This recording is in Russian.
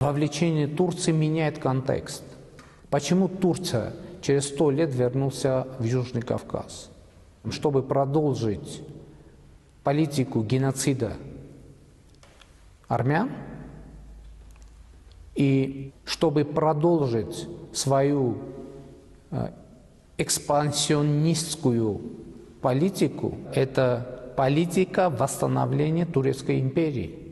Вовлечение Турции меняет контекст. Почему Турция через сто лет вернулся в Южный Кавказ? Чтобы продолжить политику геноцида армян и чтобы продолжить свою э, экспансионистскую политику, это политика восстановления Турецкой империи.